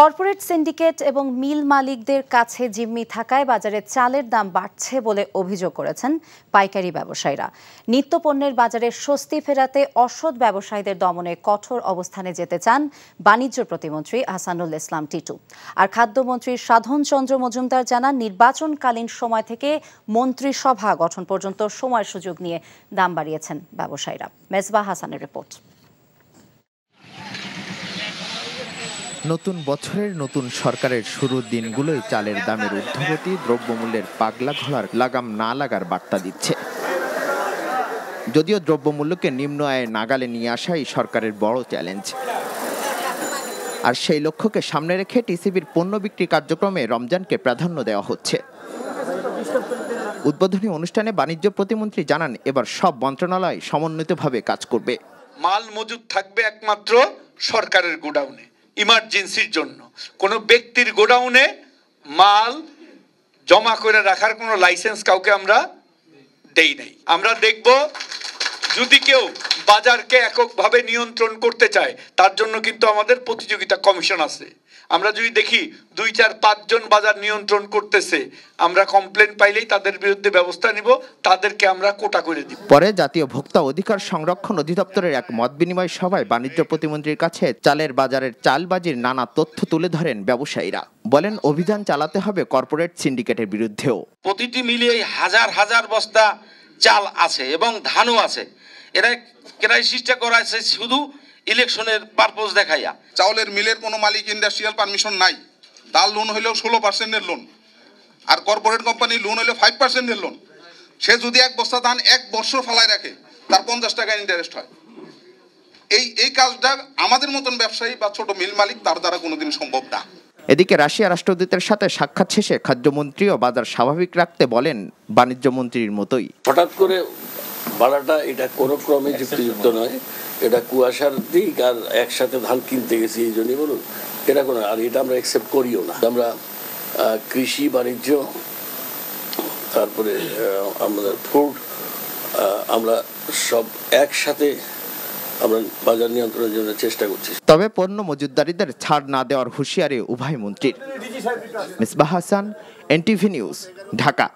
Corporate syndicate এবং মিল মালিকদের কাছে জিম্মি থাকায় বাজারে চালের দাম বাড়ছে বলে অভিযোগ করেছেন পাইকারি ব্যবসায়ীরা। নিত্যপণ্যের বাজারে স্বস্তি ফেরাতে অসৎ ব্যবসায়ীদের দমনে কঠোর অবস্থানে যেতে চান বাণিজ্য প্রতিমন্ত্রী হাসানুল ইসলাম টিটু। আর খাদ্যমন্ত্রী সাধন চন্দ্র মজুমদার জানান, নির্বাচনকালীন সময় থেকে মন্ত্রিসভা গঠন পর্যন্ত সময় সুযোগ নিয়ে দাম বাড়িয়েছেন ব্যবসায়ীরা। মেজবা হাসানের রিপোর্ট। নতুন বছরের নতুন সরকারের শুরুর দিনগুলোই চালের দামের ঊর্ধ্বগতি দ্রব্যমূল্যের পাগলা ঘোড়ার লাগাম না লাগার বার্তা দিচ্ছে। যদিও দ্রব্যমূল্যকে নিম্ন আয়ের নাগালে নিয়ে আসাই সরকারের বড় চ্যালেঞ্জ। আর সেই লক্ষ্যকে সামনে রেখে টিসিবির পণ্য বিক্রি কার্যক্রমে রমজানকে প্রাধান্য দেওয়া হচ্ছে। উদ্বোধনী অনুষ্ঠানে বাণিজ্য প্রতিমন্ত্রী জানান, এবার সব মন্ত্রণালয় সমন্বিতভাবে কাজ করবে। মাল মজুদ থাকবে একমাত্র সরকারের গোডাউনে। ইমার্জেন্সির জন্য। কোনো ব্যক্তির গোডাউনে মাল জমা করে রাখার কোনো লাইসেন্স কাউকে আমরা দেই নাই। আমরা দেখব যদি কেউ বাজারকে এককভাবে নিয়ন্ত্রণ করতে চায় তার জন্য কিন্তু আমাদের প্রতিযোগিতা কমিশন আছে। আমরা যদি দেখি দুই চার পাঁচজন বাজার নিয়ন্ত্রণ করতেছে আমরা কমপ্লেন পাইলেই তাদের বিরুদ্ধে ব্যবস্থা নিব তাদেরকে আমরা কোটা করে দিব। পরে জাতীয় ভোক্তা অধিকার সংরক্ষণ অধিদপ্তরের এক মত বিনিময় সভায় বাণিজ্য প্রতিমন্ত্রীর কাছে চালের বাজারের চালবাজির নানা তথ্য তুলে ধরেন ব্যবসায়ীরা। বলেন অভিযান চালাতে হবে কর্পোরেট সিন্ডিকেটের বিরুদ্ধেও। প্রতিটি মিলিয়ে হাজার হাজার বস্তা চাল আছে এবং ধানও আছে। এরা ক্রাইসিসটা করা আছে শুধু ইলেকশনের পারপোজ দেখাইয়া। চাউলের মিলের কোনো মালিক ইন্ডাস্ট্রিয়াল পারমিশন নাই। ডাল লোন হইলেও ষোলো পার্সেন্টের লোন আর কর্পোরেট কোম্পানি লোন হলেও ফাইভ পার্সেন্টের লোন সে যদি এক বস্তা ধান এক বছর ফালায় রাখে তার পঞ্চাশ টাকা ইন্টারেস্ট হয়। এই এই কাজটা আমাদের মতন ব্যবসায়ী বা ছোট মিল মালিক তার দ্বারা কোনোদিন সম্ভব না। এদিকে রাশিয়া রাষ্ট্রদূতের সাথে সাক্ষাৎ শেষে খাদ্যমন্ত্রীও বাজার স্বাভাবিক রাখতে বলেন বাণিজ্য মন্ত্রীর মতোই। হঠাৎ করে বাড়াটা এটা কোনো ক্রমে যুক্তিযুক্ত নয়। এটা কুয়াশার দিক আর একসাথে ধান কিনতে গেছি এই জন্যই বলুন। এটা কোনো আর এটা আমরা অ্যাকসেপ্ট করিও না। আমরা কৃষি বাণিজ্য তারপরে আমাদের ফুড আমরা সব একসাথে আমরা বাজার নিয়ন্ত্রণের জন্য চেষ্টা করছি। তবে পণ্য মজুতদারীদের ছাড় না দেওয়ার হুঁশিয়ারি উভয় মন্ত্রীর। Misbah Hasan NTV news Dhaka.